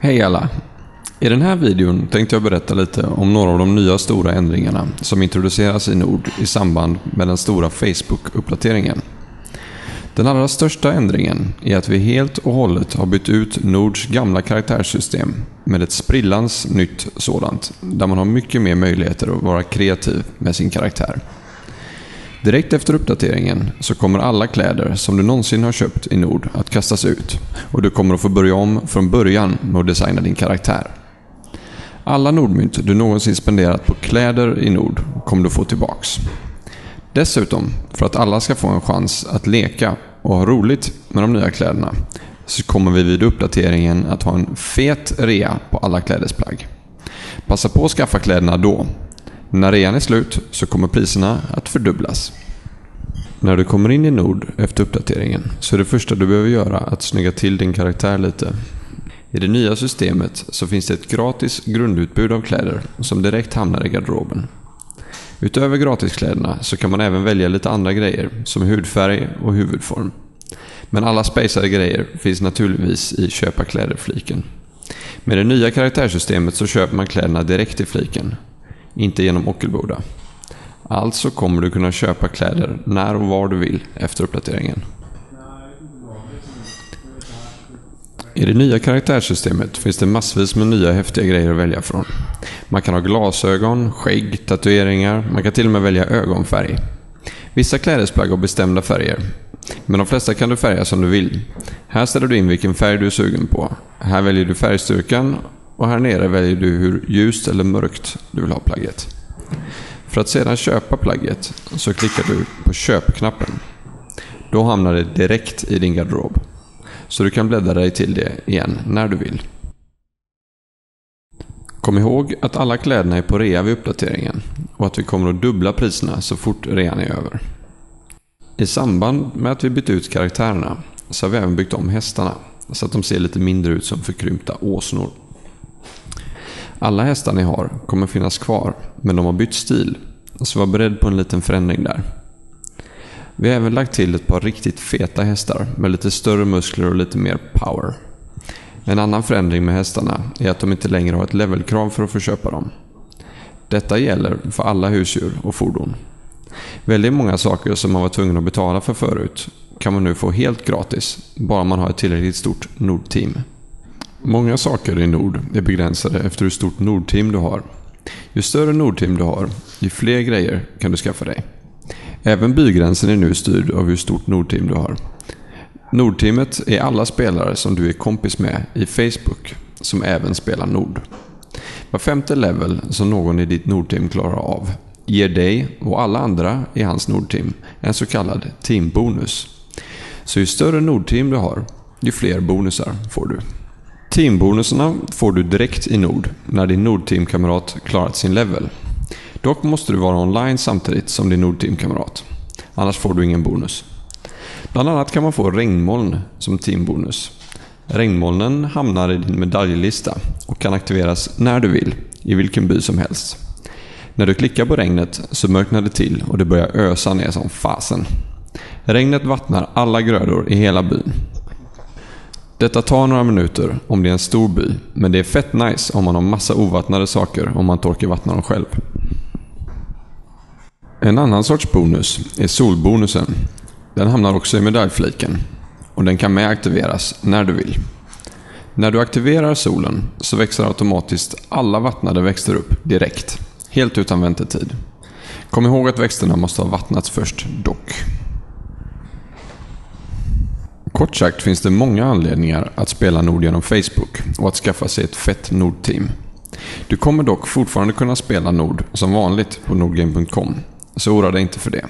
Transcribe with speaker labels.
Speaker 1: Hej alla! I den här videon tänkte jag berätta lite om några av de nya stora ändringarna som introduceras i Nord i samband med den stora Facebook-uppdateringen. Den allra största ändringen är att vi helt och hållet har bytt ut Nords gamla karaktärssystem med ett sprillans nytt sådant, där man har mycket mer möjligheter att vara kreativ med sin karaktär. Direkt efter uppdateringen så kommer alla kläder som du någonsin har köpt i Nord att kastas ut och du kommer att få börja om från början med att designa din karaktär. Alla Nordmynt du någonsin spenderat på kläder i Nord kommer du få tillbaks. Dessutom, för att alla ska få en chans att leka och ha roligt med de nya kläderna så kommer vi vid uppdateringen att ha en fet rea på alla klädesplagg. Passa på att skaffa kläderna då. När rean är slut så kommer priserna att fördubblas. När du kommer in i Nord efter uppdateringen så är det första du behöver göra att snygga till din karaktär lite. I det nya systemet så finns det ett gratis grundutbud av kläder som direkt hamnar i garderoben. Utöver gratiskläderna så kan man även välja lite andra grejer som hudfärg och huvudform. Men alla spacade grejer finns naturligtvis i köpa kläder-fliken. Med det nya karaktärssystemet så köper man kläderna direkt i fliken, inte genom Ockelboda. Alltså kommer du kunna köpa kläder när och var du vill efter uppdateringen. I det nya karaktärssystemet finns det massvis med nya häftiga grejer att välja från. Man kan ha glasögon, skägg, tatueringar, man kan till och med välja ögonfärg. Vissa klädesplagg har bestämda färger, men de flesta kan du färga som du vill. Här ställer du in vilken färg du är sugen på. Här väljer du färgstyrkan och här nere väljer du hur ljust eller mörkt du vill ha plagget. För att sedan köpa plagget så klickar du på köpknappen. Då hamnar det direkt i din garderob. Så du kan bläddra dig till det igen när du vill. Kom ihåg att alla kläderna är på rea vid uppdateringen och att vi kommer att dubbla priserna så fort rean är över. I samband med att vi bytt ut karaktärerna så har vi även byggt om hästarna så att de ser lite mindre ut som förkrympta åsnor. Alla hästar ni har kommer finnas kvar, men de har bytt stil, så var beredd på en liten förändring där. Vi har även lagt till ett par riktigt feta hästar med lite större muskler och lite mer power. En annan förändring med hästarna är att de inte längre har ett levelkrav för att få köpa dem. Detta gäller för alla husdjur och fordon. Väldigt många saker som man var tvungen att betala för förut kan man nu få helt gratis, bara man har ett tillräckligt stort Nordteam. Många saker i Nord är begränsade efter hur stort Nordteam du har. Ju större Nordteam du har, ju fler grejer kan du skaffa dig. Även bygränsen är nu styrd av hur stort Nordteam du har. Nordteamet är alla spelare som du är kompis med i Facebook, som även spelar Nord. Var femte level som någon i ditt Nordteam klarar av ger dig och alla andra i hans Nordteam en så kallad teambonus. Så ju större Nordteam du har, ju fler bonusar får du. Teambonusarna får du direkt i Nord när din Nordteamkamrat klarat sin level. Dock måste du vara online samtidigt som din Nordteamkamrat. Annars får du ingen bonus. Bland annat kan man få regnmoln som teambonus. Regnmolnen hamnar i din medaljlista och kan aktiveras när du vill, i vilken by som helst. När du klickar på regnet så mörknar det till och det börjar ösa ner som fasen. Regnet vattnar alla grödor i hela byn. Detta tar några minuter om det är en stor by, men det är fett nice om man har massa ovattnade saker om man torkar vattna dem själv. En annan sorts bonus är solbonusen. Den hamnar också i medaljfliken och den kan med aktiveras när du vill. När du aktiverar solen så växer automatiskt alla vattnade växter upp direkt, helt utan väntetid. Kom ihåg att växterna måste ha vattnats först, dock. Kort sagt finns det många anledningar att spela Nord genom Facebook och att skaffa sig ett fett Nord-team. Du kommer dock fortfarande kunna spela Nord som vanligt på nordgame.com, så oroa dig inte för det.